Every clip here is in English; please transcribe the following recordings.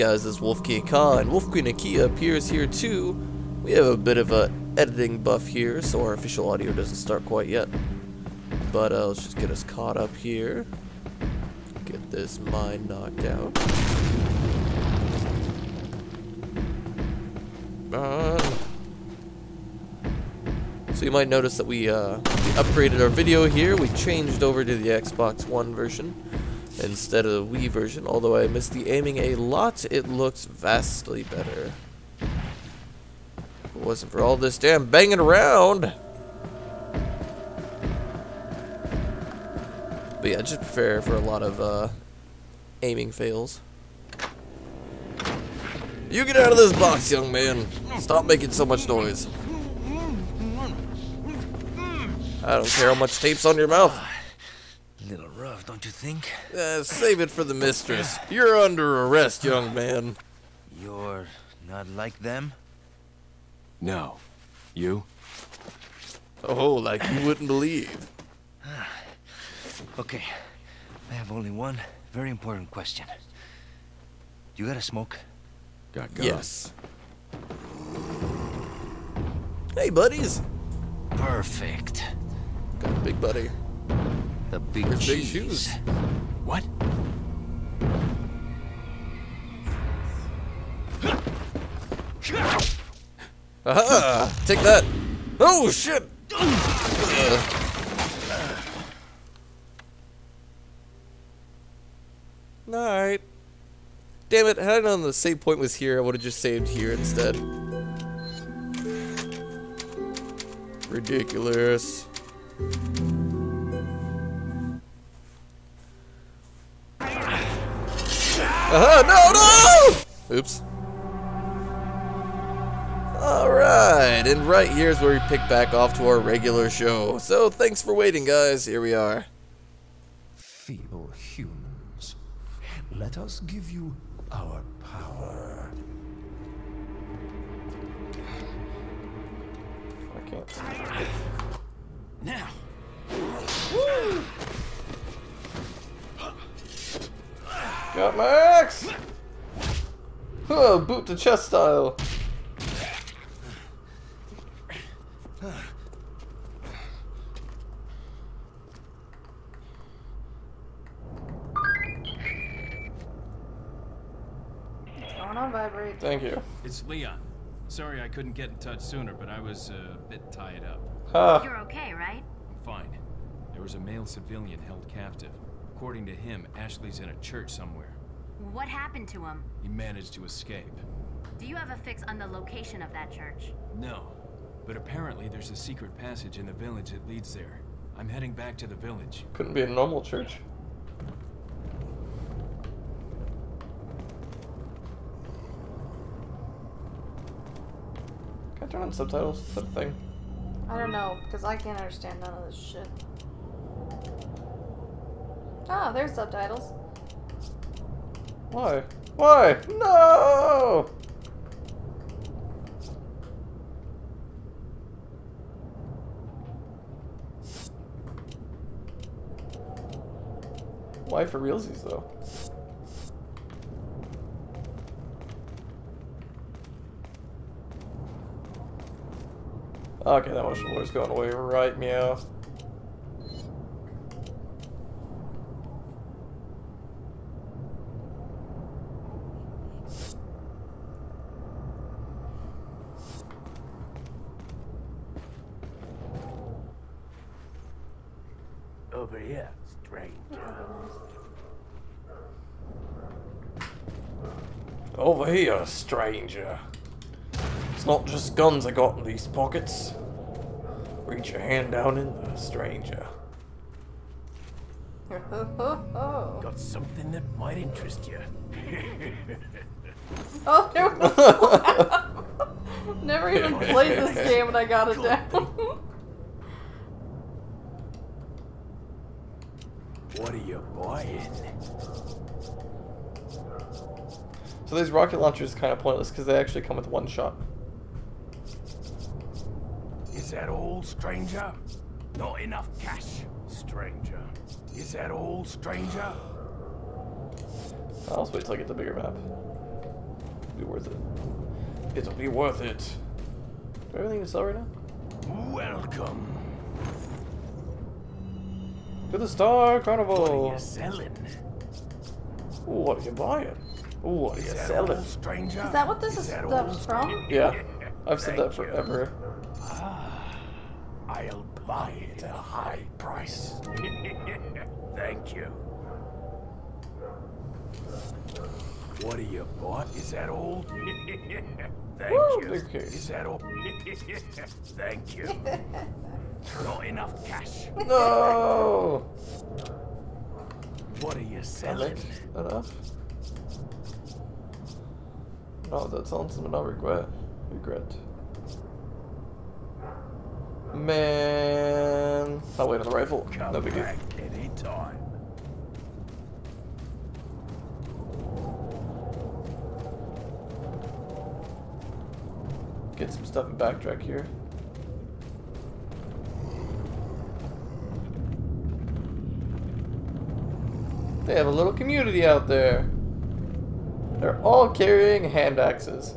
Guys, this is Wolf King and Wolf Queen Akia appears here too. We have a bit of a editing buff here, so our official audio doesn't start quite yet. But uh, let's just get us caught up here. Get this mine knocked out. Uh, so you might notice that we, uh, we upgraded our video here. We changed over to the Xbox One version instead of the Wii version. Although I missed the aiming a lot, it looks vastly better. If it wasn't for all this damn banging around. But yeah, just prepare for a lot of uh, aiming fails. You get out of this box, young man. Stop making so much noise. I don't care how much tape's on your mouth. Little don't you think? Uh, save it for the mistress. You're under arrest, young man. You're not like them? No. You? Oh, like you wouldn't believe. Okay, I have only one very important question. Do you got a smoke? Got guns. Yes. Hey, buddies. Perfect. Got a big buddy. The big big shoes? What? Aha! Take that. Oh, shit! Ugh. Alright. Damn it, had I known the save point was here, I would have just saved here instead. Ridiculous. Aha, no, no! Oops. Alright, and right here's where we pick back off to our regular show. So thanks for waiting, guys. Here we are. Feeble humans, let us give you our power. I can't. Now! Got my axe! Oh, boot to chest style. Going on vibrate. Thank you. It's Leon. Sorry I couldn't get in touch sooner, but I was uh, a bit tied up. Ha. You're okay, right? I'm fine. There was a male civilian held captive. According to him, Ashley's in a church somewhere. What happened to him? He managed to escape. Do you have a fix on the location of that church? No. But apparently there's a secret passage in the village that leads there. I'm heading back to the village. Couldn't be a normal church. Can I turn on subtitles? Is that a thing? I don't know, because I can't understand none of this shit. Ah, there's subtitles. Why? Why? No! Why for realsies though? Okay, that motion blur's going away right meow. Over here, stranger. Over here, stranger. It's not just guns I got in these pockets. Reach your hand down in there, stranger. oh, Got something that might interest you. oh there was Never even played this game and I got it down. What are you buying? So these rocket launchers are kind of pointless because they actually come with one shot. Is that all, stranger? Not enough cash, stranger. Is that all, stranger? I'll just wait till I get the bigger map. It'll be worth it. It'll be worth it. Do I have anything to sell right now? Welcome. To the Star Carnival. What Carnival. are you selling? What are you buying? What are you Is selling? stranger? Is that what this is, that the from? Yeah, I've said that Thank you. forever. Ah, I'll buy it at a high price. Thank you. What do you bought? Is that all? Thank Woo, you. Is that all? Thank you. Not enough cash. No! What are you selling? enough. No, that sounds not regret. Regret. Man. I'll wait on the rifle. Come No big deal. back anytime. Get some stuff and backtrack here. They have a little community out there. They're all carrying hand axes.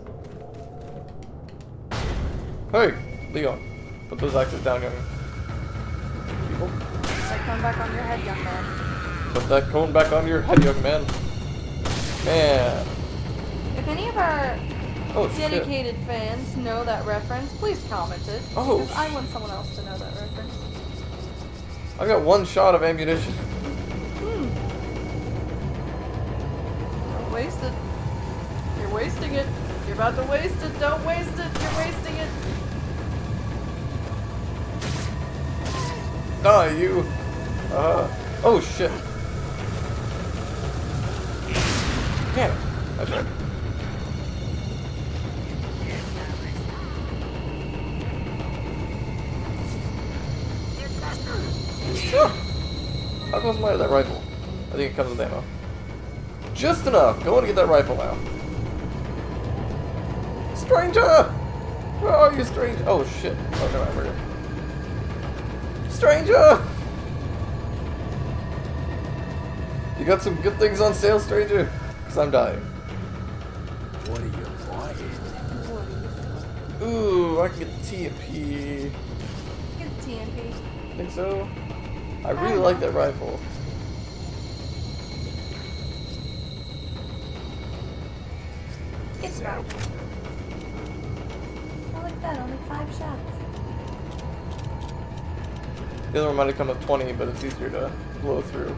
Hey, Leon, put those axes down, young people. Oh. Like, come back on your head, young man. Put that cone back on your head, young man. Man. If any of our Oh, shit. dedicated fans know that reference, please comment it. Oh, Because I want someone else to know that reference. I've got one shot of ammunition. Waste it. You're wasting it. You're about to waste it. Don't waste it. You're wasting it. Die, you. Uh, oh, shit. Damn it. That's right. Ah! How close am I to that rifle? I think it comes with ammo. Just enough. Go on and get that rifle now. Stranger! Where are you, stranger? Oh, shit. Oh, no, I forgot. Stranger! You got some good things on sale, stranger? Because I'm dying. What are you buying? Ooh, I can get the TMP. Get the TMP. Think so? I really like that rifle. I like that. Only five shots. The other one might have come with 20, but it's easier to blow through.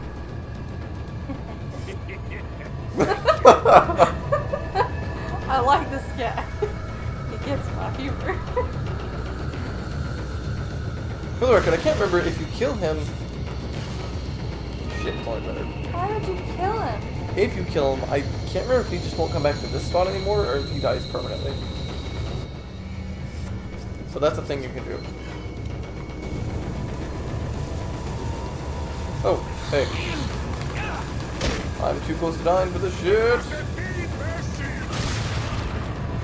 I like this guy. he gets my humor. For the record, I can't remember if you kill him. Shit, only better. Why would you kill him? If you kill him, I can't remember if he just won't come back to this spot anymore or if he dies permanently. So that's a thing you can do. Oh, hey. I'm too close to dying for this shit.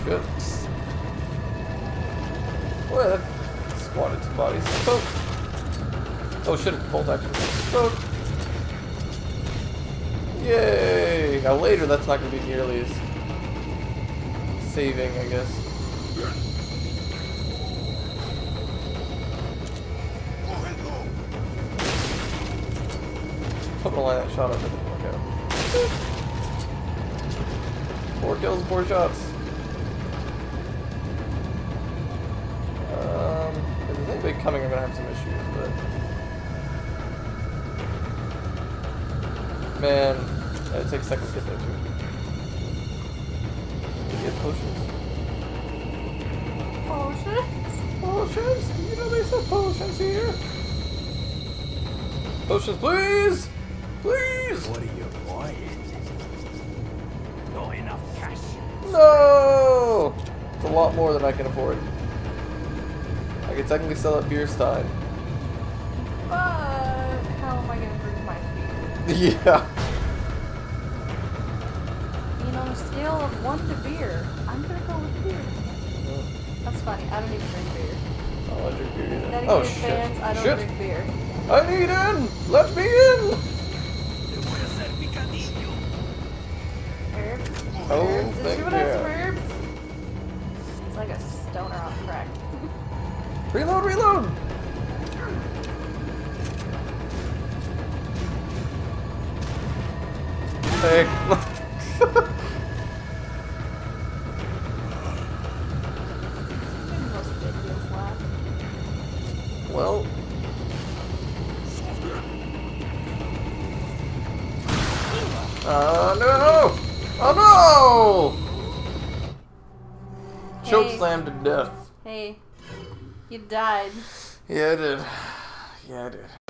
Shit. Oh, well, that squatted some bodies. Oh. Oh shit, it's bolt action. Oh. Yay! Now later, that's not going to be nearly as saving, I guess. I'm gonna line that shot up. Didn't. Four kills four shots. Um, if there's anybody coming, I'm gonna have some issues, but. Man, it takes seconds to get there too. Do you have potions? Potions? Potions? Do you know there's sell potions here? Potions, please! Please! What are you buying? Not enough cash. No! It's a lot more than I can afford. I could technically sell at Beerstein. But how am I gonna drink my beer? yeah on a scale of one to beer, I'm gonna go with beer. That's funny. I don't even drink beer. Oh, I beer oh shit! Fans, I don't shit. drink beer. I need in. Let me in. Herbs. Oh, herbs. You? It's like a stoner on crack. reload! Reload! Hey. Oh no! Oh no! Choke Hey. slammed to death. Hey, you died. Yeah, I did. Yeah, I did.